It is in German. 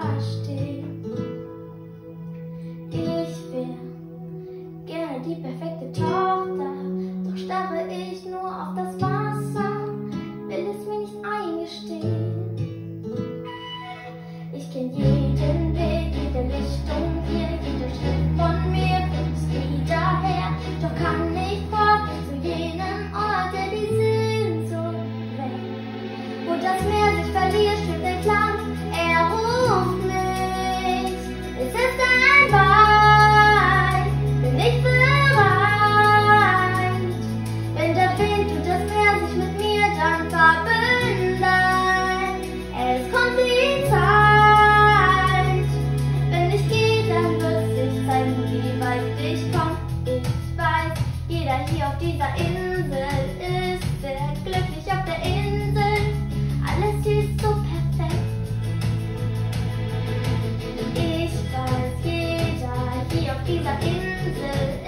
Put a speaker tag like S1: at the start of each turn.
S1: verstehen. Ich wäre gerne die perfekte Tochter, doch starre ich nur auf das Wasser, will es mir nicht eingestehen. Ich kenne jeden Weg, jede Richtung hier, jeder Schritt von mir führt es wieder her, doch kann ich fort zu jenem Ort, der die Sehnsucht weckt, wo das Meer sich verliert. Hier auf dieser Insel ist sehr glücklich auf der Insel. Alles hier ist so perfekt. Ich weiß, jeder hier auf dieser Insel